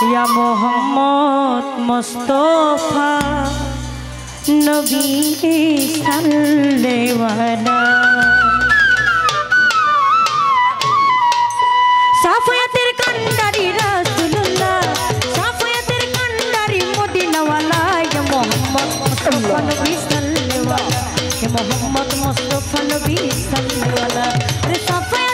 ইয়া মোহাম্মদ মুস্তফা নবী সাল্লেওয়ালা সাফায়াতের কান্ডারি রাসূলুল্লাহ সাফায়াতের কান্ডারি মদিনাওয়ালা ইয়া মোহাম্মদ মুস্তফা নবী সাল্লেওয়ালা ইয়া মোহাম্মদ মুস্তফা নবী সাল্লেওয়ালা রে সাফায়াতের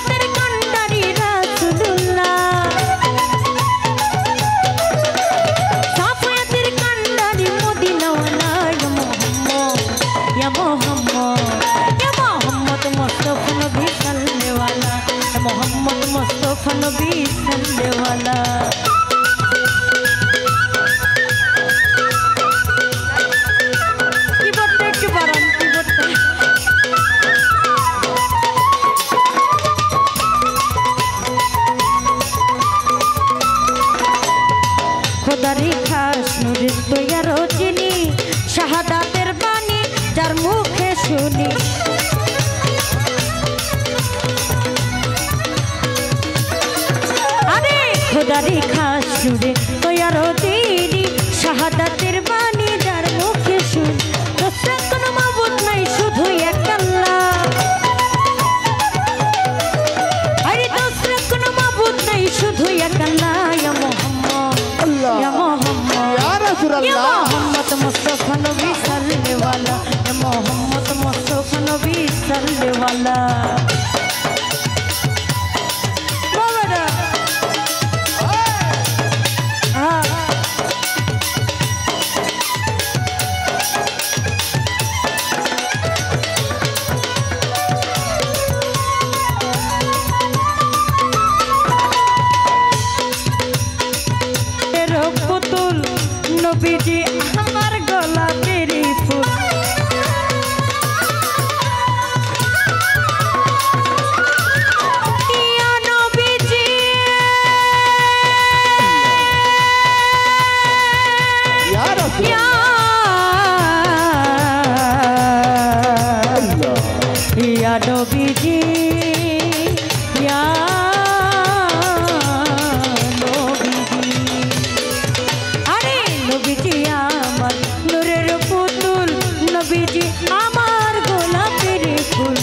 খোদারি খাস নুরে তৈয়া রজনী শাহাদাতের বাণী যার মুখে শুনি দোসরা কোনো মাবুদ নাই শুধু এক আল্লাহ আরে দোসরা কোনো মাবুদ নাই শুধু এক আল্লাহ ইয়া মোহাম্মদ ইয়া মোহাম্মদ ইয়া ইয়া মোহাম্মদ মুস্তাফা নবী সাল্লেওয়ালা ইয়া মোহাম্মদ মুস্তাফা নবী সাল্লেওয়ালা বাবারা ইয়া নবীজি ইয়া নবীজি আরে নবীজি আমার নূরের পুতুল নবীজি আমার গোলাপের ফুল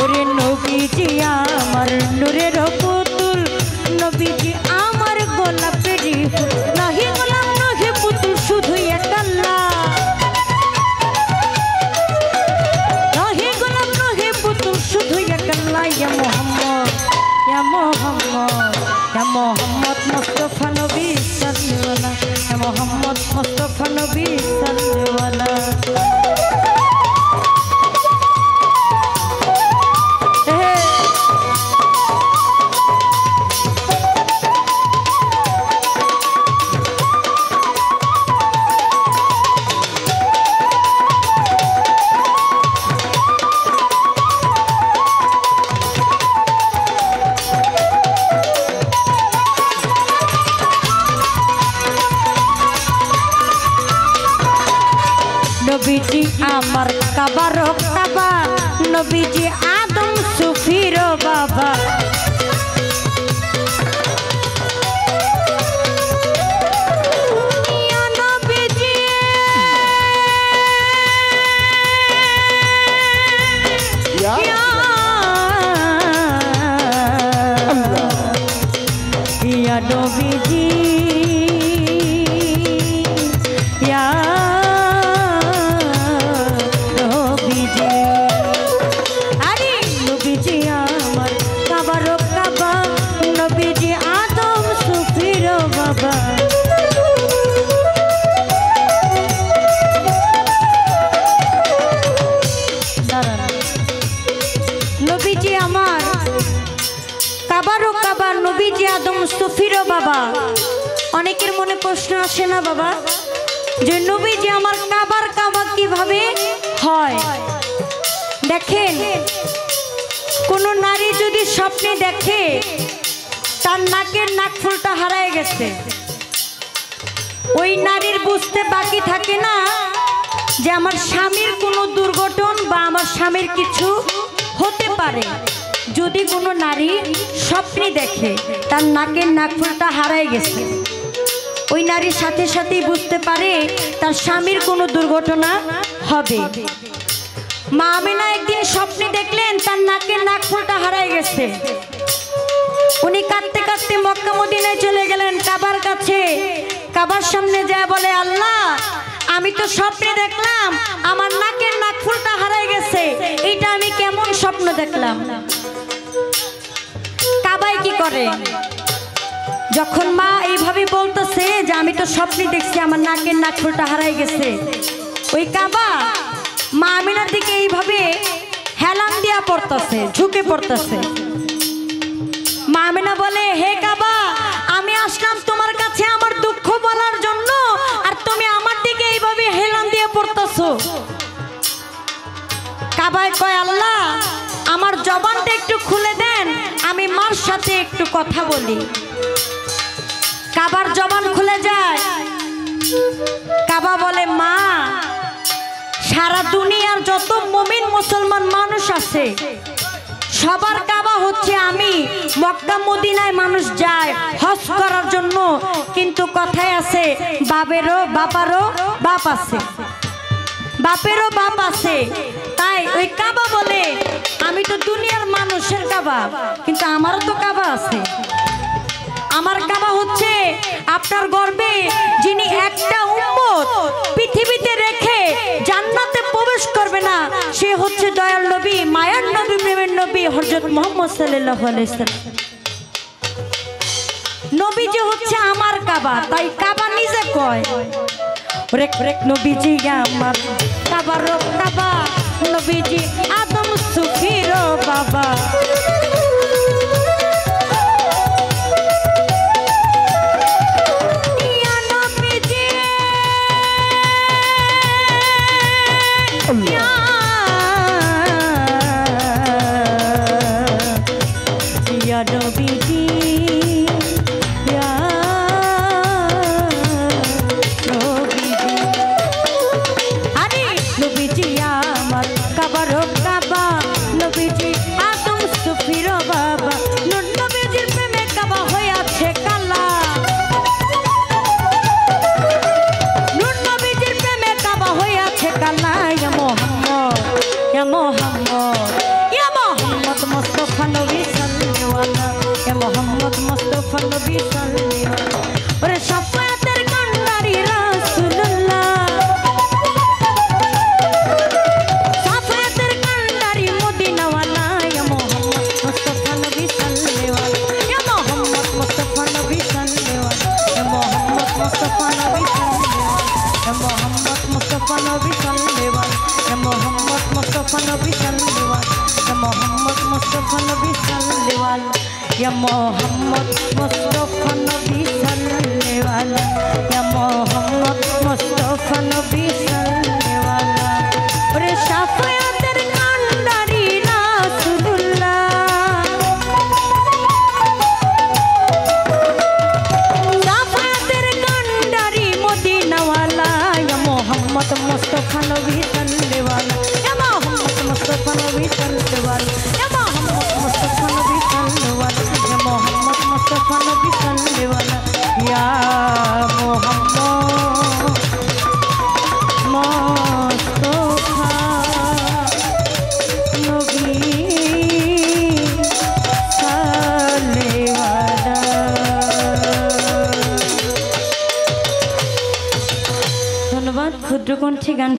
ওরে নবীজি, আমার নূরের ইয়া নবীজি আদম সুফির বাবা। ইয়া। নবীজি অনেকের মনে প্রশ্ন আসে না বাবা? যে নবীজি আমার কাবার কাবা কীভাবে হয়? দেখেন, কোন নারী যদি স্বপ্নে দেখে, তার নাকের নাকফুলটা হারায় গেছে। ওই নারীর বুঝতে বাকি থাকে না যে আমার স্বামীর কোনো দুর্ঘটন বা আমার স্বামীর কিছু হতে পারে। যদি কোনো নারী স্বপ্নে দেখে, তার নাকের নাকফুলটা হারায় গেছে। ওই নারীর সাথে সাথেই বুঝতে পারে তার স্বামীর কোনো দুর্ঘটনা হবে। মা আমিনা একদিন স্বপ্নে দেখলেন তার নাকের নাকফুলটা হারায় গেছে। উনি কাঁদতে কাঁদতে মক্কা মদিনায় চলে গেলেন কাবার কাছে। কাবার সামনে যায় বলে, আল্লাহ, আমি তো স্বপ্নে দেখলাম, আমার নাকের নাকফুলটা হারায় গেছে। এটা আমি কেমন স্বপ্ন দেখলাম? কাবাই কি করে? যখন মা এইভাবে বলতেছে যে আমি তো স্বপ্নে দেখছি, আমার নাকের নাকফুলটা হারাই গেছে। ওই কাবা, মা আমিনার দিকে এইভাবে হেলান দিয়া পড়তেছে, ঝুঁকে পড়তেছে। মা আমিনা বলে, হে কাবা, আমি আসলাম তোমার কাছে আমার দুঃখ বলার জন্য, আর তুমি আমার দিকে এইভাবে হেলান দিয়ে পড়তেছো। কাবায় কয়, আল্লাহ, আমার জবানটা একটু খুলে দেন, আমি মার সাথে একটু কথা বলি। কাবার জবান খুলে যায়। কাবা বলে, মা, সারা দুনিয়ার যত মুমিন মুসলমান মানুষ আছে, সবার কাবা হচ্ছে আমি। মক্কা, মদিনায় মানুষ যায়, হজ করার জন্য। কিন্তু কথায় আছে বাবেরও বাপারও বাপ আছে। বাপেরও বাপ আছে। তাই ওই কাবা বলে, আমি তো দুনিয়ার মানুষের কাবা, কিন্তু আমারও তো কাবা আছে। আমার কাবা হচ্ছে আপনার গর্বে, যিনি একটা উম্মত পৃথিবীতে রেখে জান্নাতে প্রবেশ করবে না, সে হচ্ছে দয়াল নবী, মায়ার নবী, প্রেমের নবী, হযরত মুহাম্মদ সাল্লাম। নবী যে হচ্ছে আমার কাবা, তাই কাবা নিজে কয় রেক রেক নবীজি আমার কাবার কাবা, নবীজি আদম সুফির বাবা। ইয়া ইয়া নবীজি ইয়া আলাইহি ইয়া মোহাম্মদ মুস্তাফা নবী সাল্লাল্লাহু আলাইহি ইয়া মোহাম্মদ মুস্তাফা নবী সাল্লাল্লাহু আলাইহি ওরে সাফায়াতের কান্ডারি রাসূলুল্লাহ সাফায়াতের কান্ডারি মদিনাওয়ালা ইয়া মোহাম্মদ মুস্তাফা নবী